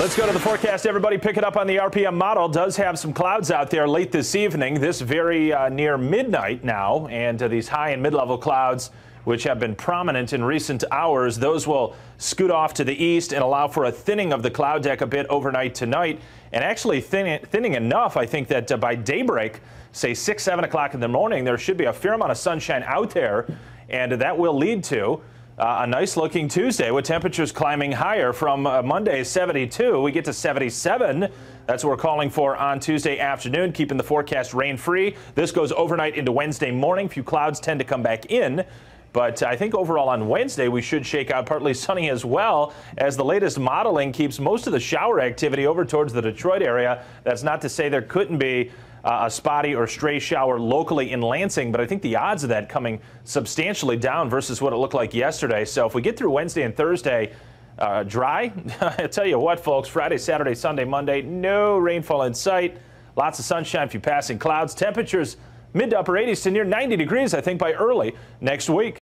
Let's go to the forecast, everybody. Pick it up on the RPM model. Does have some clouds out there late this evening, this very uh, near midnight now, and uh, these high and mid-level clouds which have been prominent in recent hours. Those will scoot off to the east and allow for a thinning of the cloud deck a bit overnight tonight, and actually thin thinning enough, I think, that uh, by daybreak, say 6, 7 o'clock in the morning, there should be a fair amount of sunshine out there, and that will lead to uh, a nice looking Tuesday with temperatures climbing higher from uh, Monday 72. We get to 77. That's what we're calling for on Tuesday afternoon, keeping the forecast rain free. This goes overnight into Wednesday morning. Few clouds tend to come back in. But I think overall on Wednesday, we should shake out partly sunny as well as the latest modeling keeps most of the shower activity over towards the Detroit area. That's not to say there couldn't be uh, a spotty or stray shower locally in Lansing, but I think the odds of that coming substantially down versus what it looked like yesterday. So if we get through Wednesday and Thursday, uh, dry, I tell you what, folks, Friday, Saturday, Sunday, Monday, no rainfall in sight. Lots of sunshine, few passing clouds. Temperatures mid to upper 80s to near 90 degrees, I think, by early next week.